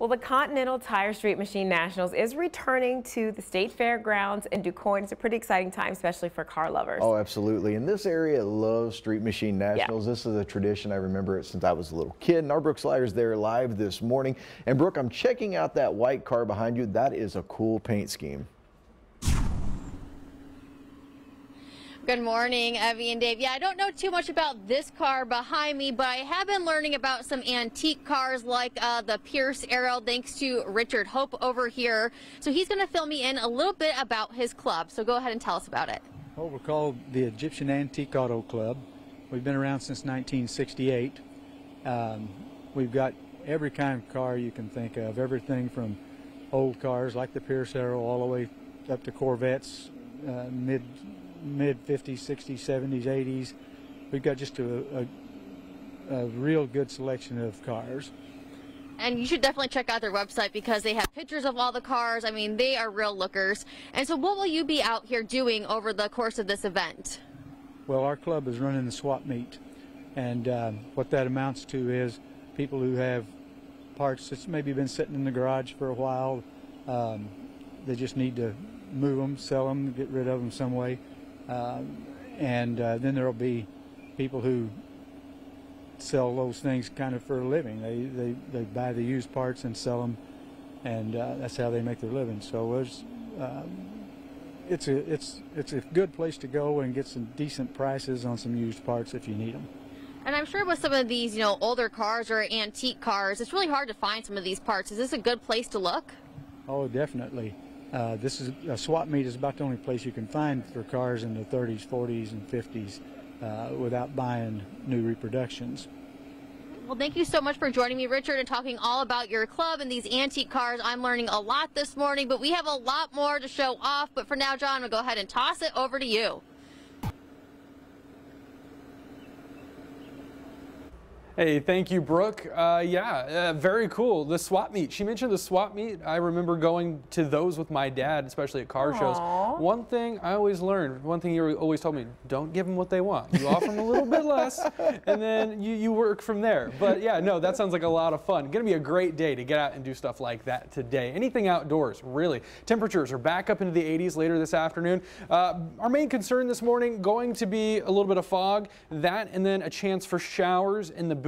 Well, the Continental Tire Street Machine Nationals is returning to the State Fairgrounds in DuQuoin. It's a pretty exciting time, especially for car lovers. Oh, absolutely. And this area loves Street Machine Nationals. Yeah. This is a tradition. I remember it since I was a little kid. And our Brooke Slyer's there live this morning. And Brooke, I'm checking out that white car behind you. That is a cool paint scheme. Good morning, Evie and Dave. Yeah, I don't know too much about this car behind me, but I have been learning about some antique cars like uh, the Pierce Arrow, thanks to Richard Hope over here. So he's going to fill me in a little bit about his club. So go ahead and tell us about it. Well, we're called the Egyptian Antique Auto Club. We've been around since 1968. Um, we've got every kind of car you can think of, everything from old cars like the Pierce Arrow all the way up to Corvettes, uh, mid mid 50s, 60s, 70s, 80s. We've got just a, a, a real good selection of cars. And you should definitely check out their website because they have pictures of all the cars. I mean, they are real lookers. And so what will you be out here doing over the course of this event? Well, our club is running the swap meet. And um, what that amounts to is people who have parts that's maybe been sitting in the garage for a while. Um, they just need to move them, sell them, get rid of them some way. Um, and uh, then there will be people who sell those things kind of for a living. They, they, they buy the used parts and sell them, and uh, that's how they make their living. So it's, um, it's, a, it's, it's a good place to go and get some decent prices on some used parts if you need them. And I'm sure with some of these, you know, older cars or antique cars, it's really hard to find some of these parts. Is this a good place to look? Oh, definitely. Uh, this is a swap meet is about the only place you can find for cars in the 30s, 40s, and 50s uh, without buying new reproductions. Well, thank you so much for joining me, Richard, and talking all about your club and these antique cars. I'm learning a lot this morning, but we have a lot more to show off. But for now, John, to go ahead and toss it over to you. Hey, thank you, Brooke. Uh, yeah, uh, very cool. The swap meet. She mentioned the swap meet. I remember going to those with my dad, especially at car Aww. shows. One thing I always learned, one thing you always told me, don't give them what they want. You offer them a little bit less, and then you, you work from there. But yeah, no, that sounds like a lot of fun. Going to be a great day to get out and do stuff like that today. Anything outdoors, really. Temperatures are back up into the 80s later this afternoon. Uh, our main concern this morning going to be a little bit of fog, that and then a chance for showers in the